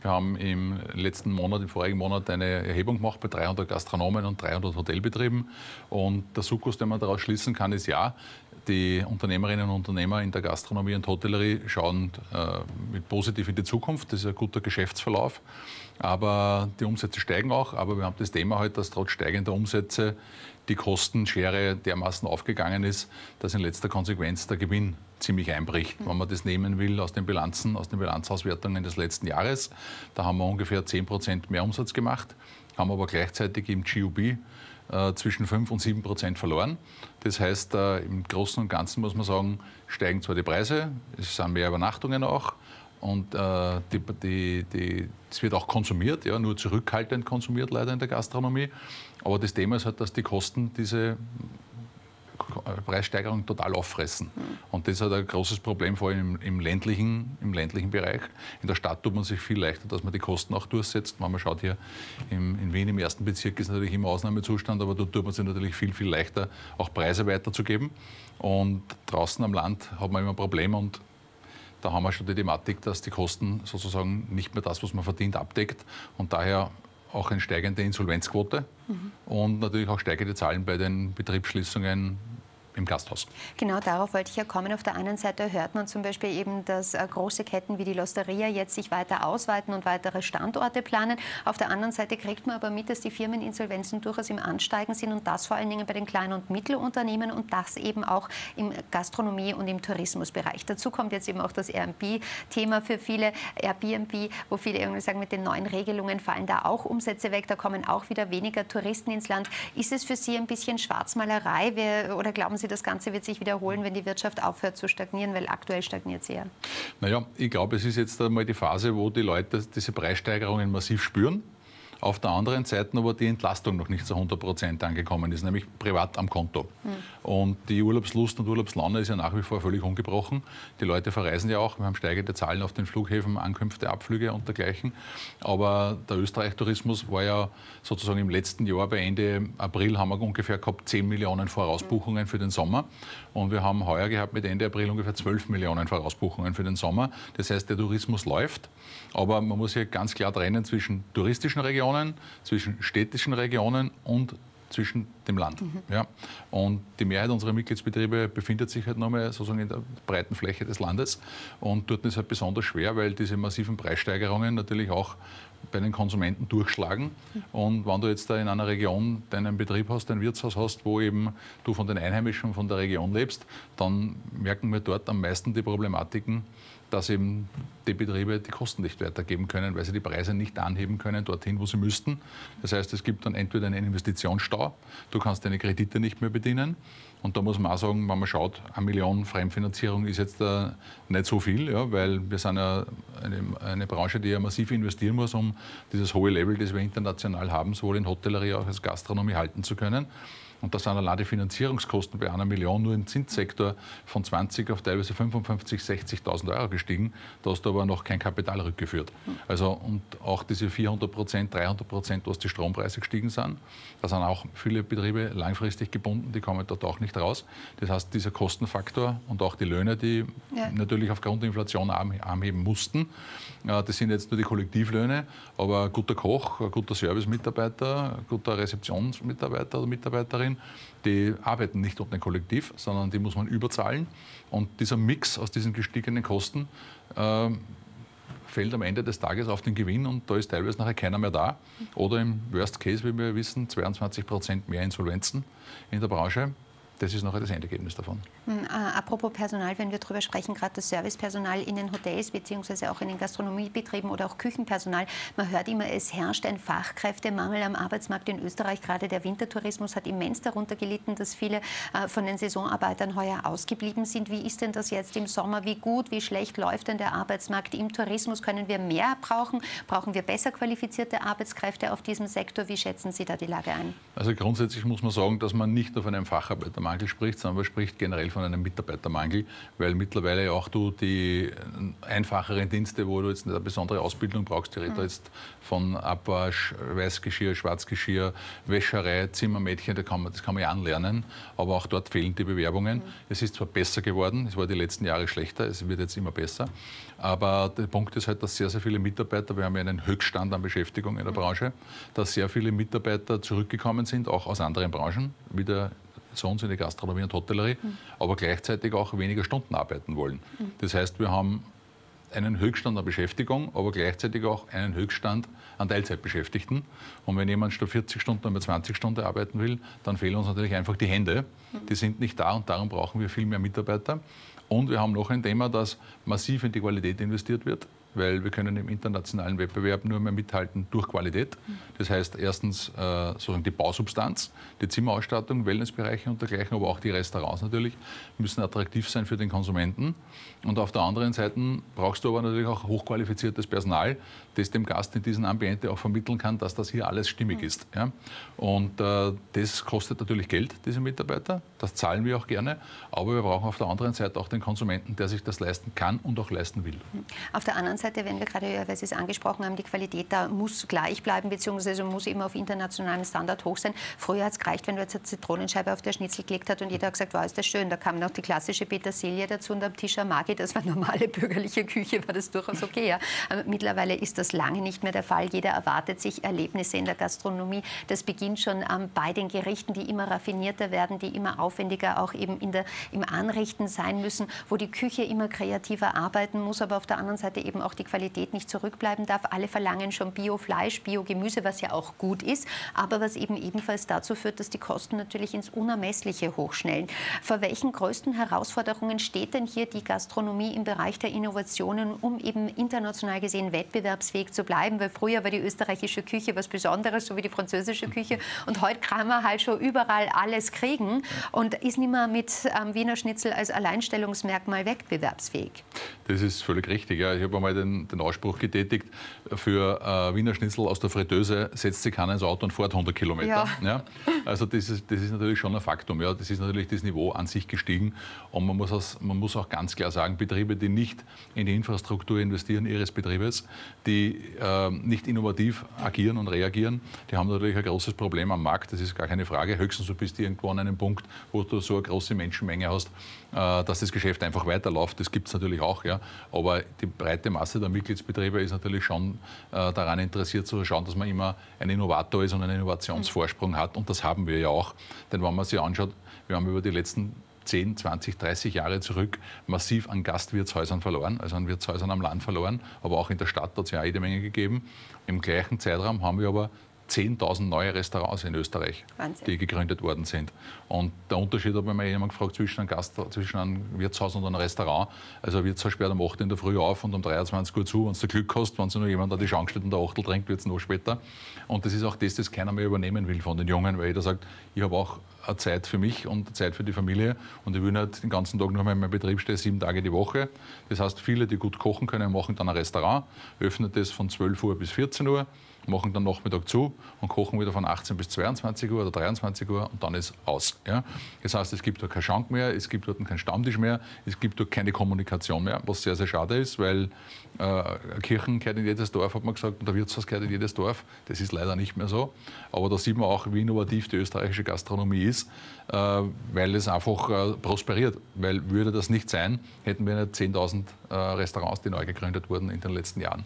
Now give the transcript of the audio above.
Wir haben im letzten Monat, im vorigen Monat eine Erhebung gemacht bei 300 Gastronomen und 300 Hotelbetrieben. Und der Sukkus, den man daraus schließen kann, ist ja, die Unternehmerinnen und Unternehmer in der Gastronomie und Hotellerie schauen äh, mit positiv in die Zukunft. Das ist ein guter Geschäftsverlauf. Aber die Umsätze steigen auch. Aber wir haben das Thema halt, dass trotz steigender Umsätze die Kostenschere dermaßen aufgegangen ist, dass in letzter Konsequenz der Gewinn ziemlich einbricht. Wenn man das nehmen will aus den Bilanzen, aus den Bilanzauswertungen des letzten Jahres, da haben wir ungefähr 10 Prozent mehr Umsatz gemacht, haben aber gleichzeitig im GUB äh, zwischen 5 und 7 Prozent verloren. Das heißt, äh, im Großen und Ganzen muss man sagen, steigen zwar die Preise, es sind mehr Übernachtungen auch, und äh, die, die, die, es wird auch konsumiert, ja, nur zurückhaltend konsumiert leider in der Gastronomie. Aber das Thema ist halt, dass die Kosten diese Preissteigerung total auffressen. Und das halt ein großes Problem, vor allem im, im, ländlichen, im ländlichen Bereich. In der Stadt tut man sich viel leichter, dass man die Kosten auch durchsetzt. Wenn man schaut hier im, in Wien im ersten Bezirk ist natürlich immer Ausnahmezustand, aber dort tut man sich natürlich viel, viel leichter, auch Preise weiterzugeben. Und draußen am Land hat man immer Probleme und da haben wir schon die Thematik, dass die Kosten sozusagen nicht mehr das, was man verdient, abdeckt und daher auch eine steigende Insolvenzquote mhm. und natürlich auch steigende Zahlen bei den Betriebsschließungen im Gasthaus. Genau darauf wollte ich ja kommen. Auf der einen Seite hört man zum Beispiel eben, dass äh, große Ketten wie die Losteria jetzt sich weiter ausweiten und weitere Standorte planen. Auf der anderen Seite kriegt man aber mit, dass die Firmeninsolvenzen durchaus im Ansteigen sind und das vor allen Dingen bei den kleinen und Mittelunternehmen und das eben auch im Gastronomie- und im Tourismusbereich. Dazu kommt jetzt eben auch das Airbnb-Thema für viele. Airbnb, wo viele irgendwie sagen, mit den neuen Regelungen fallen da auch Umsätze weg, da kommen auch wieder weniger Touristen ins Land. Ist es für Sie ein bisschen Schwarzmalerei oder glauben Sie, das Ganze wird sich wiederholen, wenn die Wirtschaft aufhört zu stagnieren, weil aktuell stagniert sie ja. Naja, ich glaube, es ist jetzt einmal die Phase, wo die Leute diese Preissteigerungen massiv spüren. Auf der anderen Seite aber die Entlastung noch nicht zu 100 Prozent angekommen ist, nämlich privat am Konto. Mhm. Und die Urlaubslust und Urlaubslaune ist ja nach wie vor völlig ungebrochen. Die Leute verreisen ja auch. Wir haben steigende Zahlen auf den Flughäfen, Ankünfte, Abflüge und dergleichen. Aber der Österreich-Tourismus war ja sozusagen im letzten Jahr, bei Ende April, haben wir ungefähr gehabt 10 Millionen Vorausbuchungen für den Sommer. Und wir haben heuer gehabt mit Ende April ungefähr 12 Millionen Vorausbuchungen für den Sommer. Das heißt, der Tourismus läuft. Aber man muss hier ganz klar trennen zwischen touristischen Regionen, zwischen städtischen Regionen und zwischen dem Land. Mhm. Ja. Und die Mehrheit unserer Mitgliedsbetriebe befindet sich halt nochmal sozusagen in der breiten Fläche des Landes. Und dort ist es halt besonders schwer, weil diese massiven Preissteigerungen natürlich auch bei den Konsumenten durchschlagen. Mhm. Und wenn du jetzt da in einer Region deinen Betrieb hast, ein Wirtshaus hast, wo eben du von den Einheimischen von der Region lebst, dann merken wir dort am meisten die Problematiken, dass eben die Betriebe die Kosten nicht weitergeben können, weil sie die Preise nicht anheben können dorthin, wo sie müssten. Das heißt, es gibt dann entweder einen Investitionsstau, du kannst deine Kredite nicht mehr bedienen. Und da muss man auch sagen, wenn man schaut, eine Million Fremdfinanzierung ist jetzt äh, nicht so viel, ja, weil wir sind ja eine, eine, Branche, die ja massiv investieren muss, um dieses hohe Level, das wir international haben, sowohl in Hotellerie als auch als Gastronomie halten zu können. Und da sind allein die Finanzierungskosten bei einer Million nur im Zinssektor von 20 auf teilweise 55, 60.000 Euro gestiegen. Da hast du aber noch kein Kapital rückgeführt. Also, und auch diese 400 Prozent, 300 Prozent, was die Strompreise gestiegen sind, da sind auch viele Betriebe langfristig gebunden, die kommen dort auch nicht raus. Das heißt, dieser Kostenfaktor und auch die Löhne, die ja. natürlich aufgrund der Inflation anheben mussten, das sind jetzt nur die Kollektivlöhne, aber ein guter Koch, ein guter Servicemitarbeiter, ein guter Rezeptionsmitarbeiter oder Mitarbeiterin, Unternehmen, die arbeiten nicht unter dem Kollektiv, sondern die muss man überzahlen. Und dieser Mix aus diesen gestiegenen Kosten äh, fällt am Ende des Tages auf den Gewinn und da ist teilweise nachher keiner mehr da. Oder im Worst Case, wie wir wissen, 22 Prozent mehr Insolvenzen in der Branche. Das ist nachher das Endergebnis davon. Hm, äh, apropos Personal, wenn wir darüber sprechen, gerade das Servicepersonal in den Hotels beziehungsweise auch in den Gastronomiebetrieben oder auch Küchenpersonal, man hört immer, es herrscht ein Fachkräftemangel am Arbeitsmarkt in Österreich. Gerade der Wintertourismus hat immens darunter gelitten, dass viele äh, von den Saisonarbeitern heuer ausgeblieben sind. Wie ist denn das jetzt im Sommer? Wie gut, wie schlecht läuft denn der Arbeitsmarkt im Tourismus? Können wir mehr brauchen? Brauchen wir besser qualifizierte Arbeitskräfte auf diesem Sektor? Wie schätzen Sie da die Lage ein? Also grundsätzlich muss man sagen, dass man nicht auf einem Facharbeitermarkt Mitarbeitermangel spricht, sondern man spricht generell von einem Mitarbeitermangel, weil mittlerweile auch du die einfacheren Dienste, wo du jetzt eine besondere Ausbildung brauchst, die mhm. jetzt von Abwasch, Weißgeschirr, Schwarzgeschirr, Wäscherei, Zimmermädchen, da kann man, das kann man ja anlernen, aber auch dort fehlen die Bewerbungen. Mhm. Es ist zwar besser geworden, es war die letzten Jahre schlechter, es wird jetzt immer besser, aber der Punkt ist halt, dass sehr, sehr viele Mitarbeiter, wir haben ja einen Höchststand an Beschäftigung in der mhm. Branche, dass sehr viele Mitarbeiter zurückgekommen sind, auch aus anderen Branchen, wieder uns in die Gastronomie und Hotellerie, mhm. aber gleichzeitig auch weniger Stunden arbeiten wollen. Mhm. Das heißt, wir haben einen Höchststand an Beschäftigung, aber gleichzeitig auch einen Höchststand an Teilzeitbeschäftigten. Und wenn jemand statt 40 Stunden oder 20 Stunden arbeiten will, dann fehlen uns natürlich einfach die Hände. Die sind nicht da und darum brauchen wir viel mehr Mitarbeiter. Und wir haben noch ein Thema, dass massiv in die Qualität investiert wird weil wir können im internationalen Wettbewerb nur mehr mithalten durch Qualität. Das heißt erstens äh, sozusagen die Bausubstanz, die Zimmerausstattung, Wellnessbereiche und dergleichen, aber auch die Restaurants natürlich müssen attraktiv sein für den Konsumenten. Und auf der anderen Seite brauchst du aber natürlich auch hochqualifiziertes Personal, das dem Gast in diesem Ambiente auch vermitteln kann, dass das hier alles stimmig ist. Ja? Und äh, das kostet natürlich Geld, diese Mitarbeiter. Das zahlen wir auch gerne. Aber wir brauchen auf der anderen Seite auch den Konsumenten, der sich das leisten kann und auch leisten will. Auf der anderen Seite, wenn wir gerade, weil Sie es angesprochen haben, die Qualität da muss gleich bleiben, beziehungsweise muss immer auf internationalem Standard hoch sein. Früher hat es gereicht, wenn du jetzt eine Zitronenscheibe auf der Schnitzel gelegt hast und jeder hat gesagt, wow, ist das schön. Da kam noch die klassische Petersilie dazu und am Tisch Maggi, das war normale bürgerliche Küche, war das durchaus okay. Ja. Mittlerweile ist das lange nicht mehr der Fall. Jeder erwartet sich Erlebnisse in der Gastronomie. Das beginnt schon bei den Gerichten, die immer raffinierter werden, die immer aufwendiger auch eben in der, im Anrichten sein müssen, wo die Küche immer kreativer arbeiten muss, aber auf der anderen Seite eben auch die Qualität nicht zurückbleiben darf. Alle verlangen schon Biofleisch, Biogemüse, was ja auch gut ist, aber was eben ebenfalls dazu führt, dass die Kosten natürlich ins Unermessliche hochschnellen. Vor welchen größten Herausforderungen steht denn hier die Gastronomie im Bereich der Innovationen, um eben international gesehen wettbewerbsfähig zu bleiben? Weil früher war die österreichische Küche was Besonderes, so wie die französische Küche. Und heute kann man halt schon überall alles kriegen und ist nicht mehr mit ähm, Wiener Schnitzel als Alleinstellungsmerkmal wettbewerbsfähig. Das ist völlig richtig. Ja. Ich habe einmal den, den Ausspruch getätigt, für äh, Wiener Schnitzel aus der Fritteuse setzt sich keiner ins Auto und fährt 100 Kilometer. Ja. ja. Also das ist, das ist natürlich schon ein Faktum. Ja. Das ist natürlich das Niveau an sich gestiegen. Und man muss, aus, man muss auch ganz klar sagen, Betriebe, die nicht in die Infrastruktur investieren ihres Betriebes, die äh, nicht innovativ agieren und reagieren, die haben natürlich ein großes Problem am Markt. Das ist gar keine Frage. Höchstens du bist irgendwo an einem Punkt, wo du so eine große Menschenmenge hast, äh, dass das Geschäft einfach weiterläuft. Das gibt es natürlich auch. Ja. Aber die breite Masse der Mitgliedsbetriebe ist natürlich schon äh, daran interessiert zu schauen, dass man immer ein Innovator ist und einen Innovationsvorsprung hat. Und das haben wir ja auch. Denn wenn man sich anschaut, wir haben über die letzten 10, 20, 30 Jahre zurück massiv an Gastwirtshäusern verloren, also an Wirtshäusern am Land verloren, aber auch in der Stadt hat es ja jede Menge gegeben. Im gleichen Zeitraum haben wir aber 10.000 neue Restaurants in Österreich, Wahnsinn. die gegründet worden sind. Und der Unterschied, hat mir jemand gefragt, zwischen einem, Gast, zwischen einem Wirtshaus und einem Restaurant. Also ein Wirtshaus sperrt um 8 in der Früh auf und um 23 Uhr zu. Wenn du Glück hast, wenn du nur jemand an die Schrank steht und der Achtel trinkt, wird es noch später. Und das ist auch das, das keiner mehr übernehmen will von den Jungen, weil jeder sagt, ich habe auch Zeit für mich und Zeit für die Familie und ich will nicht den ganzen Tag nur mehr in meinem Betrieb stehen, sieben Tage die Woche. Das heißt, viele, die gut kochen können, machen dann ein Restaurant, öffnen das von 12 Uhr bis 14 Uhr machen dann Nachmittag zu und kochen wieder von 18 bis 22 Uhr oder 23 Uhr und dann ist aus. Ja? Das heißt, es gibt dort keinen Schank mehr, es gibt dort keinen Stammtisch mehr, es gibt dort keine Kommunikation mehr, was sehr, sehr schade ist, weil äh, Kirchen gehört in jedes Dorf, hat man gesagt, und der Wirtshaus gehört in jedes Dorf. Das ist leider nicht mehr so. Aber da sieht man auch, wie innovativ die österreichische Gastronomie ist, äh, weil es einfach äh, prosperiert. Weil würde das nicht sein, hätten wir nicht 10.000 äh, Restaurants, die neu gegründet wurden in den letzten Jahren.